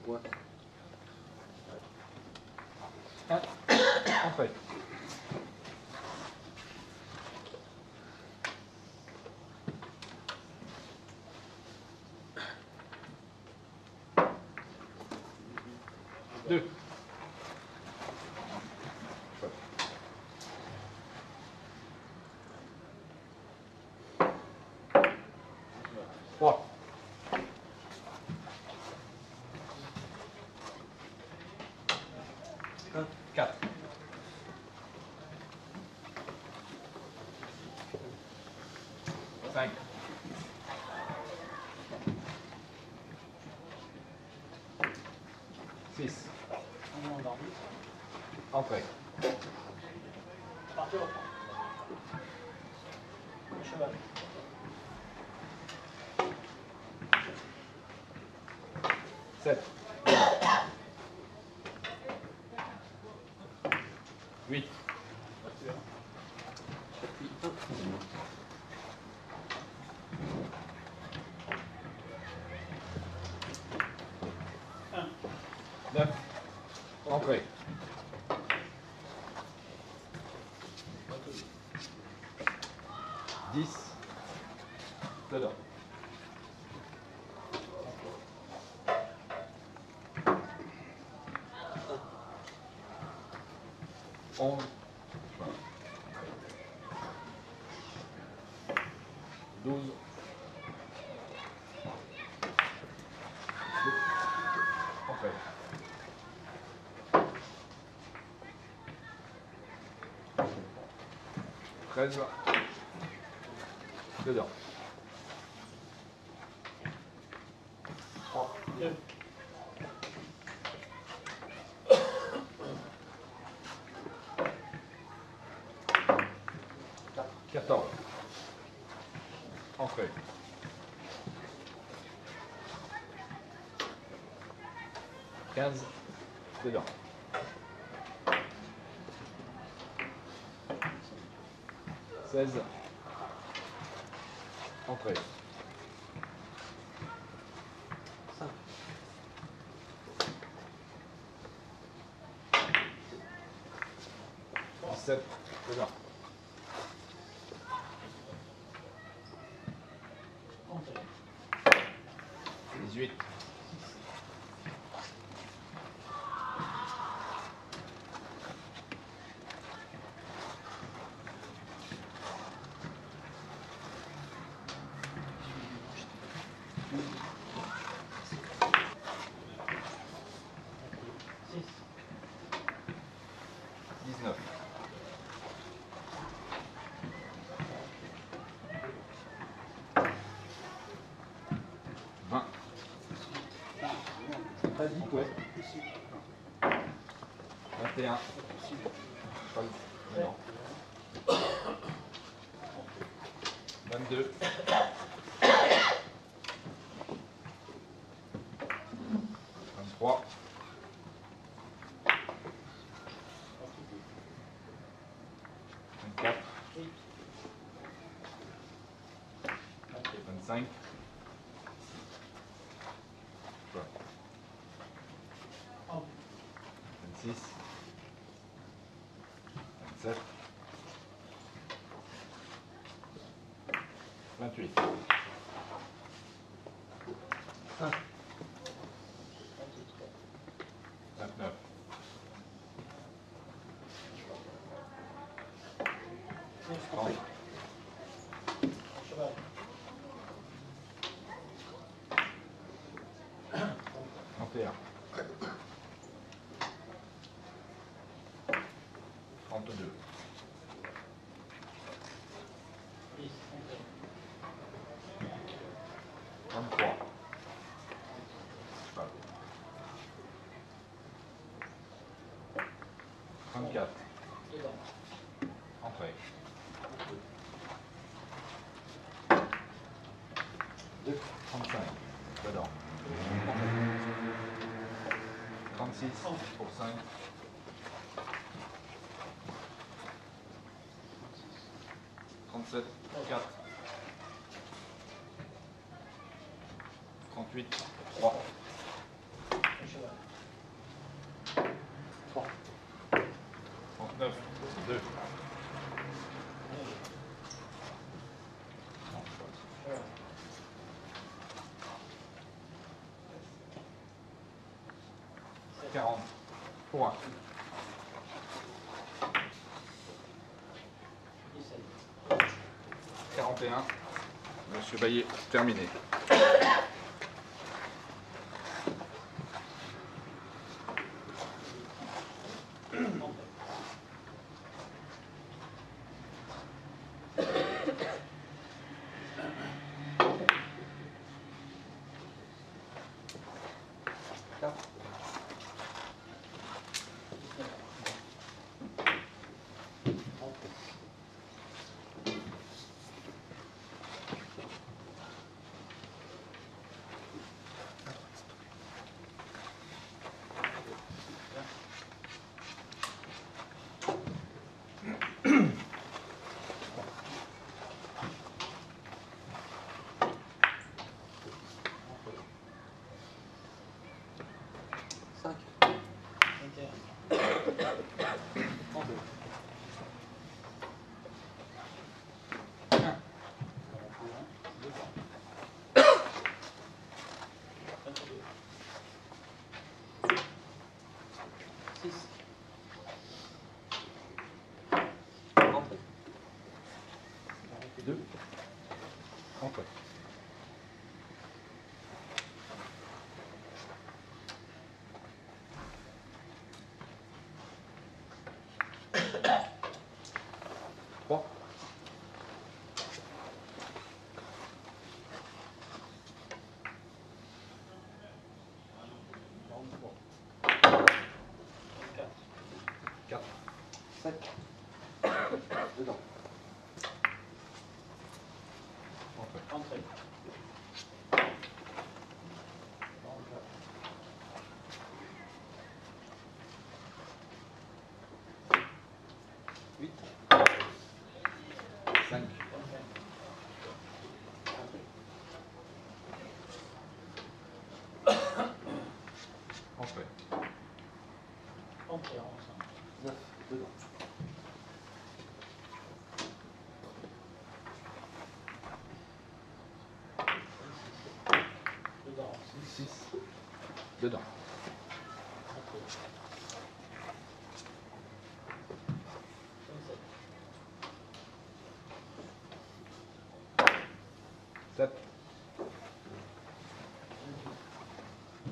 S1: points.
S4: Un. Entrez. Deux. Trois. Quatre. Cinq. Six.
S3: On est endormi.
S4: Entrez.
S3: Partez au cheval.
S4: Huit. Neuf. Entrée. Dix. Dedans. Onze. Douze. Entrée. Treize. Dedans. Entrez. Quinze. Dedans. Seize. Entrez. Ouais. 21. Non. 22. 23. 24.
S3: 25.
S4: 26, 27, 28, 29, 30,
S3: Cheval.
S4: 31, 32,
S3: Dix. Entrée.
S4: 23, Cheval. 34,
S3: Dedans.
S4: entrée. 35, dedans. 36 pour 5. 37, 4. 38, 3.
S3: Un cheval.
S4: 39, 2.
S3: Cheval.
S4: 40 pour 1.
S3: Dix-sept.
S4: 41. Monsieur Baillet, terminé.
S3: Entrée.
S4: 4.
S1: 7. Dedans.
S4: Entrée.
S3: Entrée.
S4: 8. 5. Entrée.
S3: Entrée en ensemble.
S1: 9. Dedans.
S3: Dedans.
S4: 6. Dedans.
S3: Entrée.
S4: 7.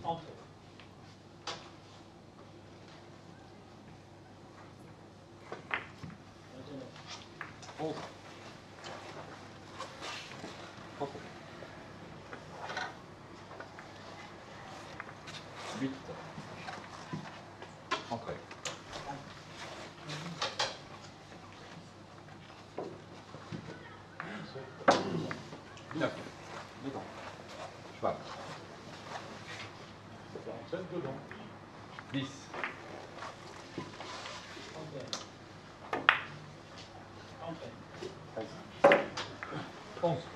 S3: Entrée. Vingt-neuf.
S4: 11.
S1: Entrée.
S4: 8. Entrée. Neuf.
S1: Dedans.
S4: Cheval.
S2: 47 dedans.
S4: 10.
S3: Entrée. Entrée.
S1: 13.
S4: 11.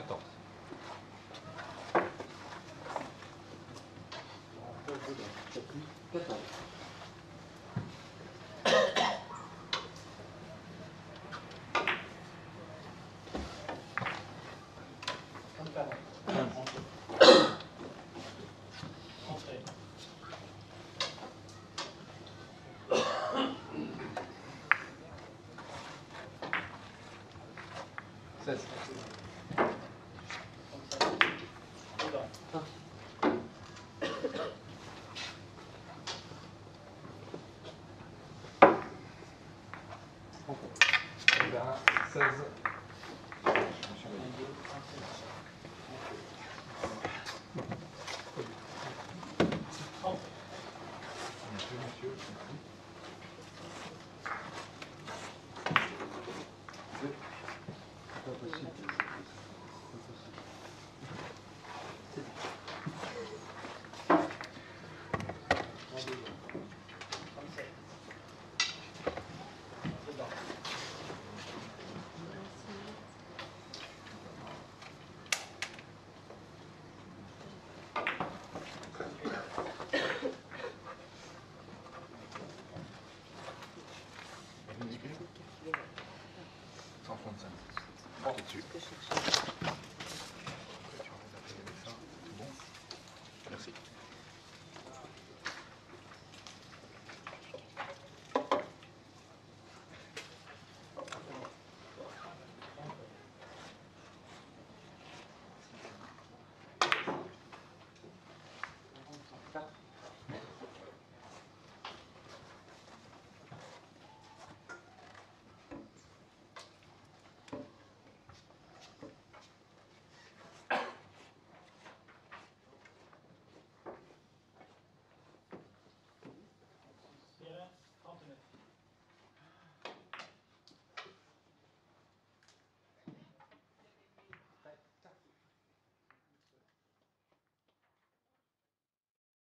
S1: ったと。そう
S3: です
S4: ね。16. Dessus.